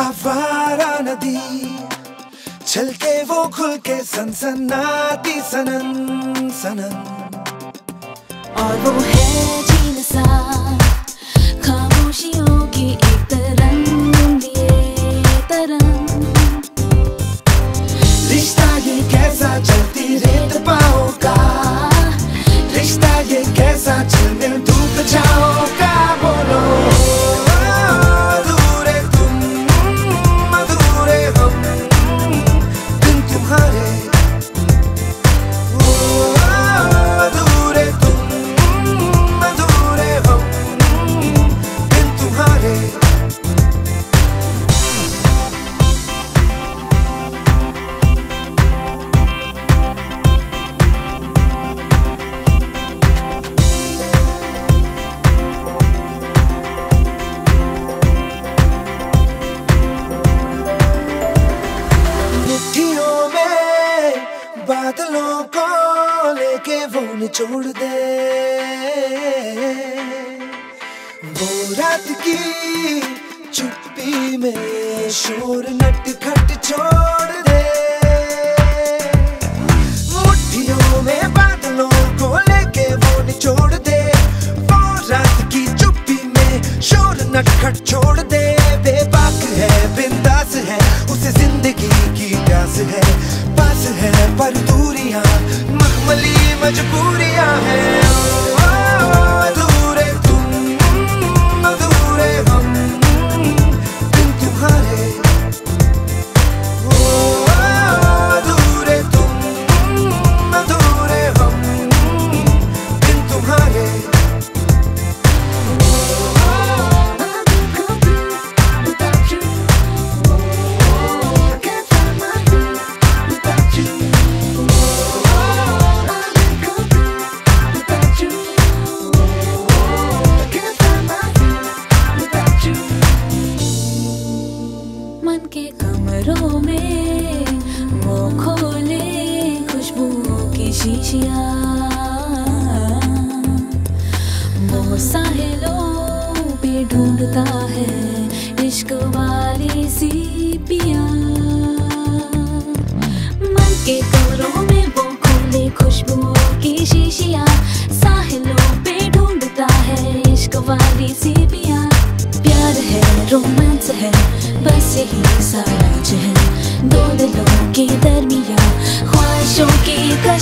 आवारा नदी चल के वो खुल के सनसनाती सनन सनन। और वो है।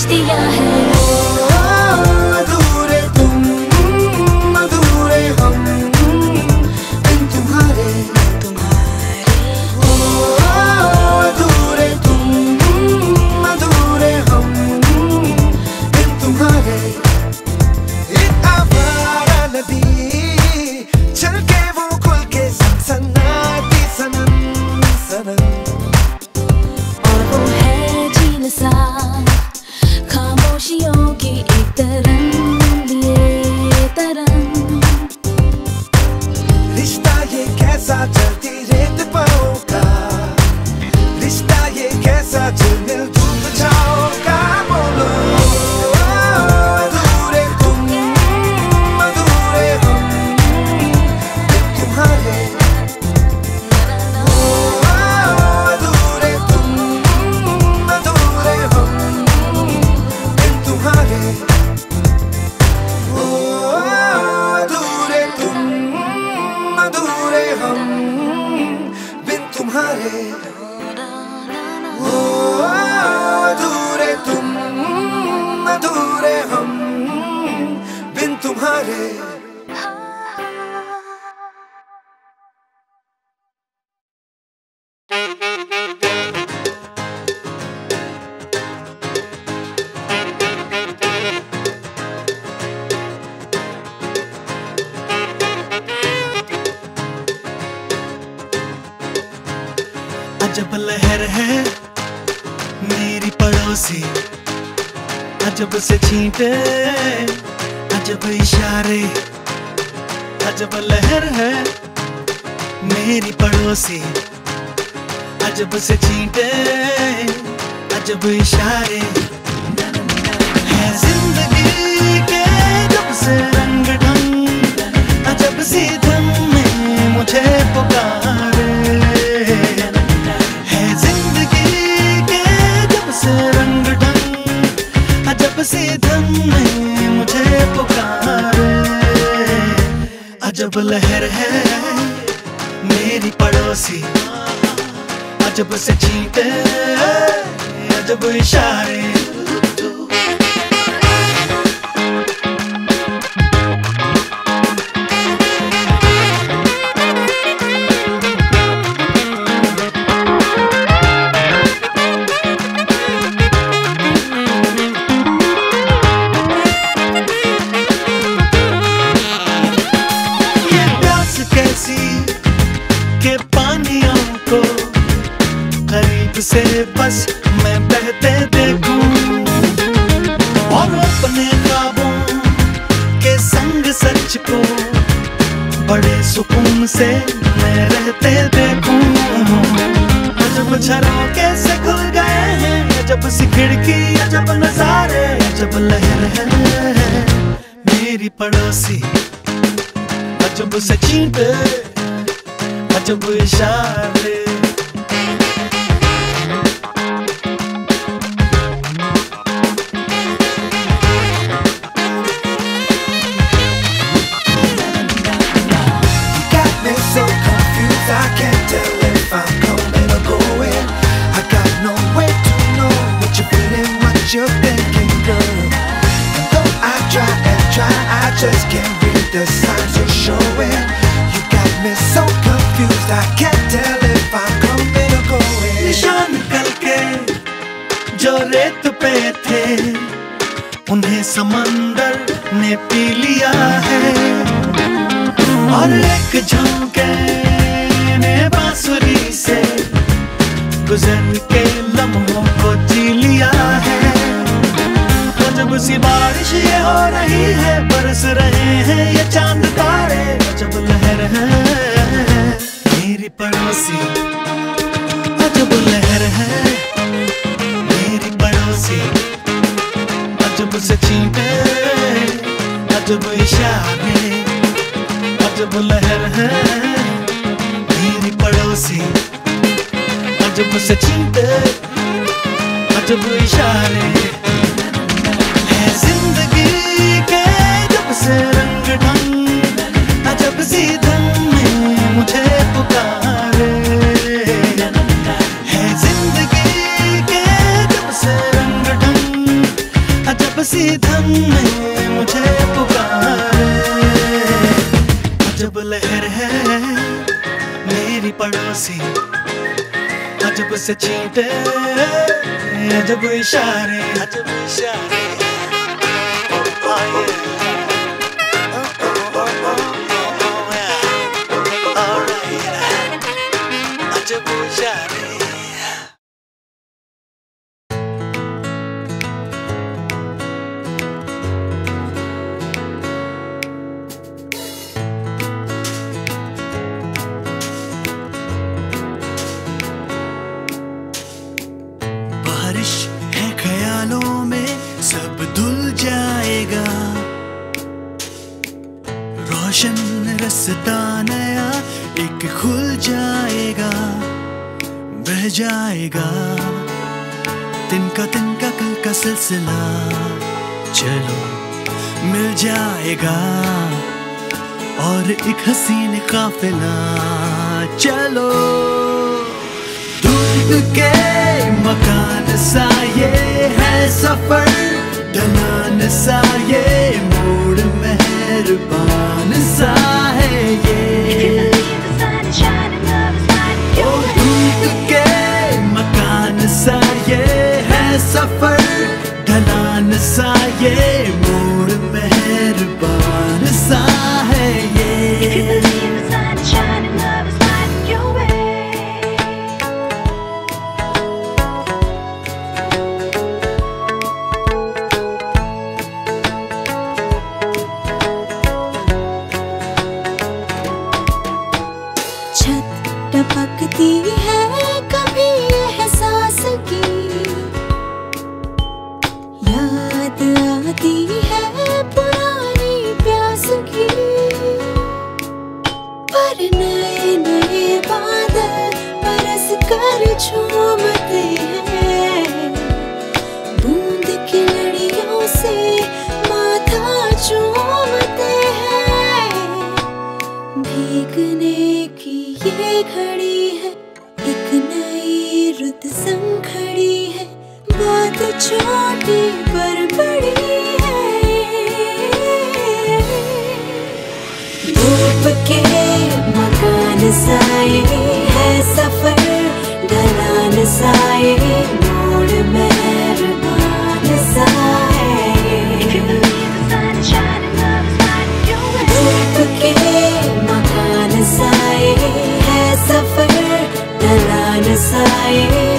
दिया है। अजब इशारे है ज़िंदगी के जब से रंग ढंग, अजब सी धम में मुझे पुकारे। है ज़िंदगी के जब से रंग ढंग, अजब सी धम में मुझे पुकारे। अजब लहर है मेरी पड़ोसी, अजब से छीटे अजब इशारे ये प्यास कैसी के पानियों को करीब से बस बड़े सुकून से मैं रहते देखूँ। अजब झरोके से खुल गए हैं, अजब सी खिड़की, अजब नजारे, अजब लहर है। मेरी पड़ोसी, अजब से चींटे अजब इशारे। Just can't read the signs you're showing. You got me so confused, I can't tell if I'm coming or going. निशान कल के जो रेत पे थे उन्हें समंदर ने पी लिया है और एक झोंके ने बांसुरी से गुजर के लम्हों को जी लिया है सी बारिश ये हो रही है, बरस रहे हैं ये चाँद तारे, जब लहर है, मेरी पड़ोसी। अजब लहर है, मेरी पड़ोसी। अजब से चींटे अजब इशारे अजब लहर है, मेरी पड़ोसी। अजब से चींटे अजब इशारे। अजब सी धन मुझे पुकारे। है ज़िंदगी से रंग अजब मुझे लहर है मेरी पड़ोसी, अजब से अजब इशारे अजब इशारे। जाएगा। तिनका तिनका कल का सिलसिला। चलो, मिल जाएगा। और एक हसीन काफिला। चलो धूप के मकान सा ये है सफ़र। ढलान सा ये, मोड़ मेहरबान सा है ये। सफ़र ढलान सा ये। ढलान साए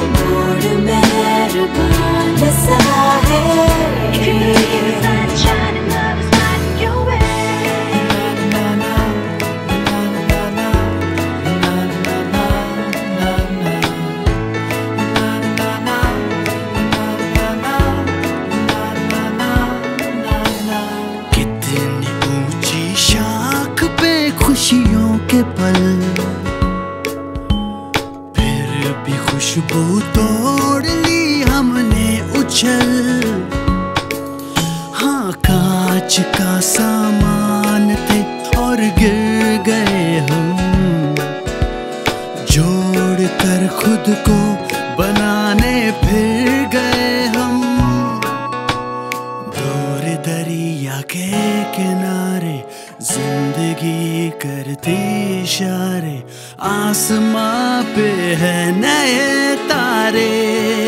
नए तारे।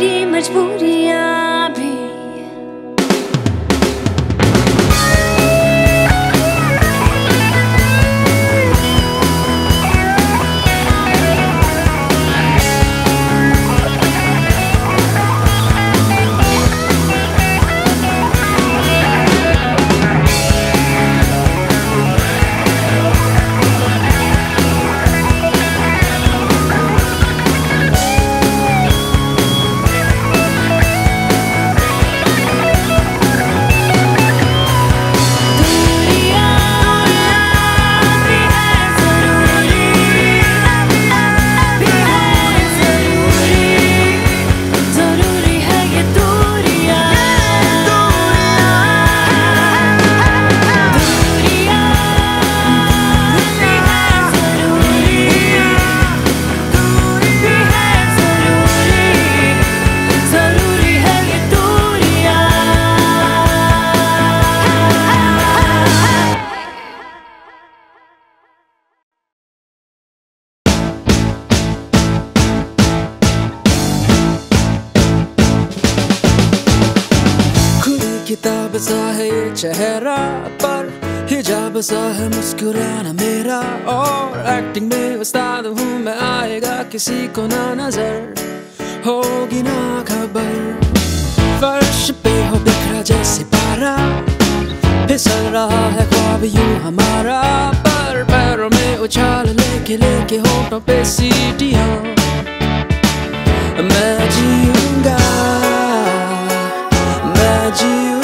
बड़ी मजबूरियाँ। चेहरा पर हिजाब सा है मुस्कुराना मेरा और एक्टिंग में उस्ताद हूँ मैं, आएगा किसी को ना नज़र होगी ना खबर। फर्श पे हो बिखरा जैसे पारा, फिसल रहा है ख्वाब यूँ हमारा। पर पैरों में उछाल लेके लेके होठों पे सीटियाँ। मैं जीऊँगा मैं जीऊँगा।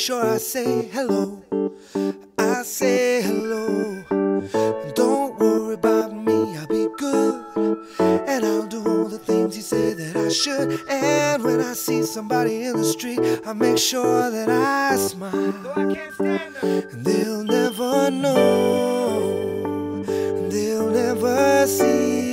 Sure I say hello. I say hello. Don't worry about me, I'll be good. And I'll do all the things you say that I should. And when I see somebody in the street, I make sure that I smile. And they'll never know. They'll never see.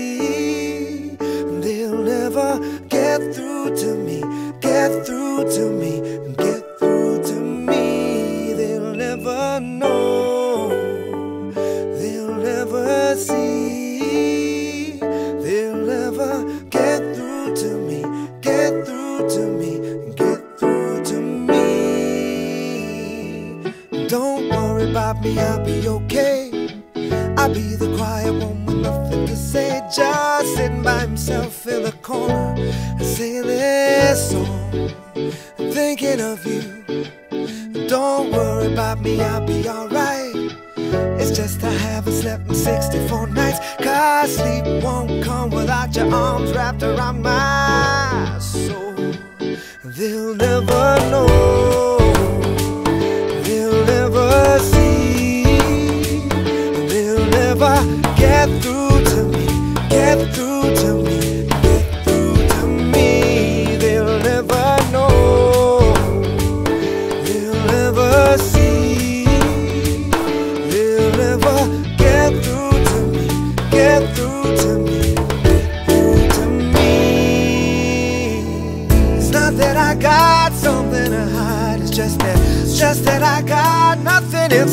About me, I'll be okay. I'll be the quiet one with nothing to say. Just sitting by himself in the corner and singing this song. Thinking of you. Don't worry about me, I'll be alright. It's just I haven't slept in 64 nights. Cause sleep won't come without your arms wrapped around my soul. They'll never know.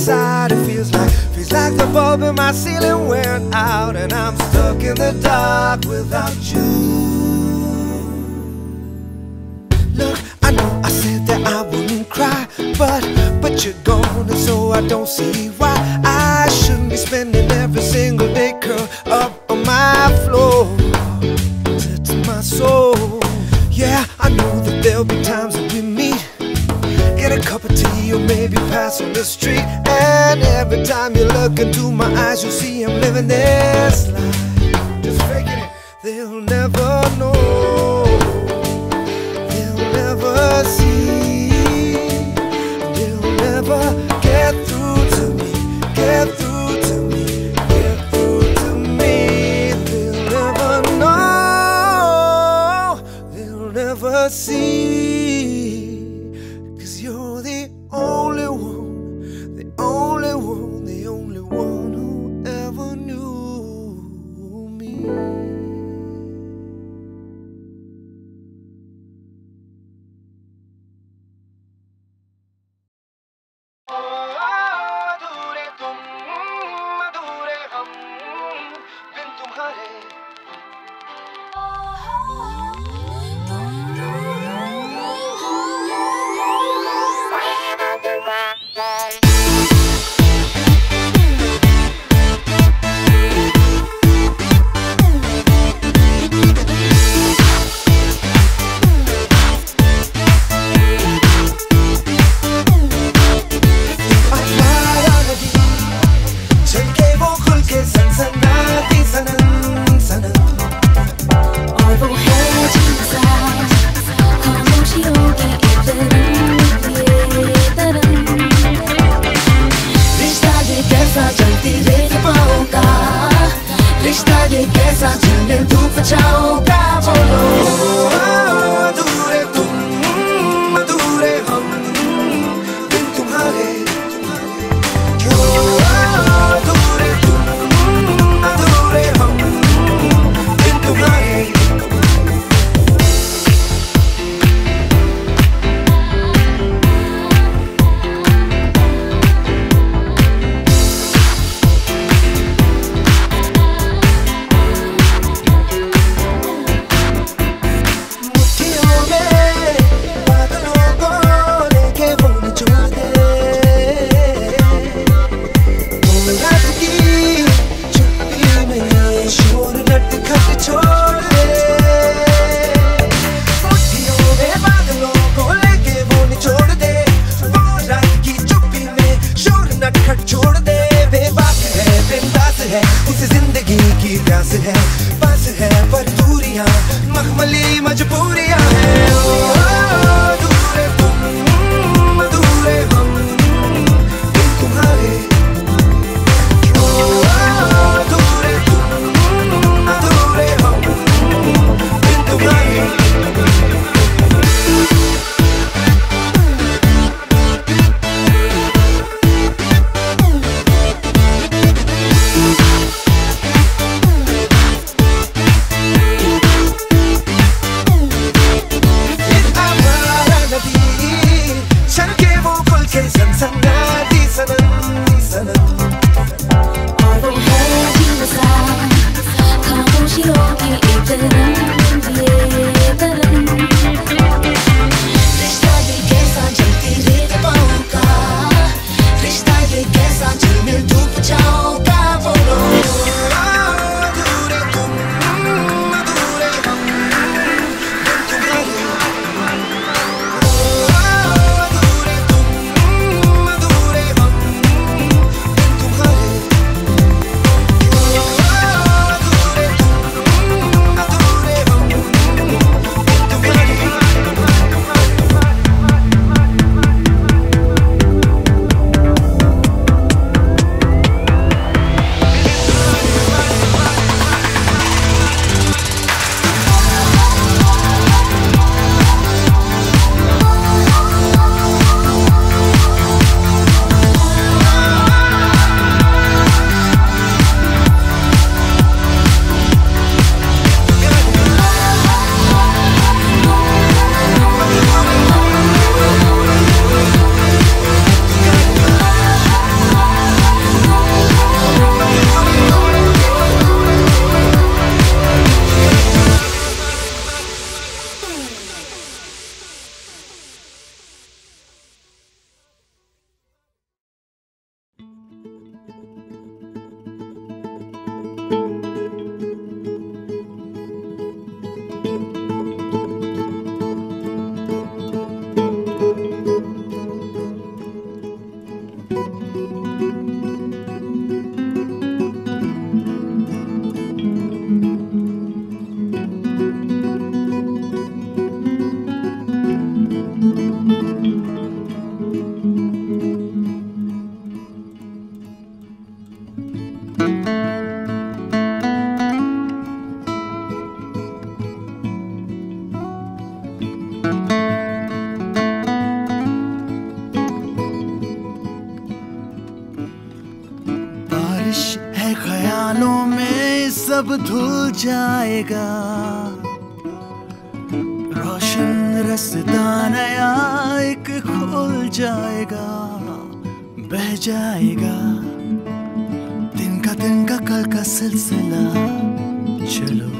inside. It feels like, feels like the bulb in my ceiling went out, and I'm stuck in the dark without you. Look, I know I said that I wouldn't cry, but but you're gone, and so I don't see why I shouldn't be spending every single day curled up on my floor. To my soul, yeah, I know that there'll be times that we meet. Get a cup of tea or maybe pass on this Every time you look into my eyes, you'll see I'm living this life. सब धुल जाएगा? रोशन रसता नया एक खुल जाएगा, बह जाएगा। दिन का दिन का कल का सिलसिला, चलो,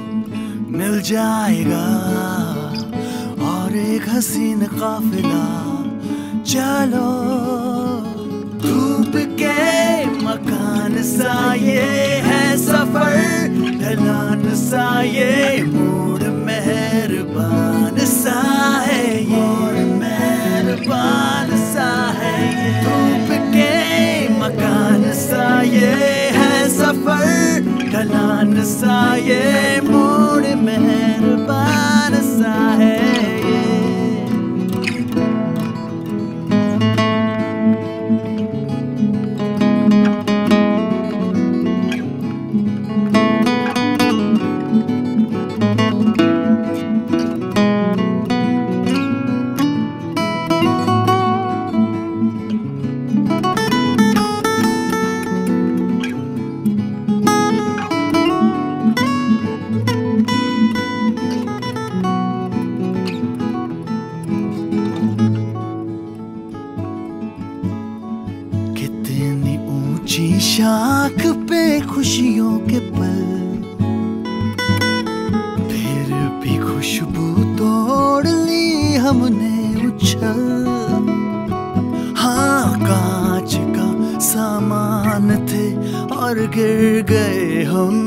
मिल जाएगा। और एक हसीन काफिला, चलो। मकान सा ये है सफ़र ढलान सा ये मोड़ मेहरबान सा है ये मेहरबान सा है ये। धूप के मकान सा ये है सफ़र ढलान सा ये मोड़ मेहरबान सा है गिर गए हम।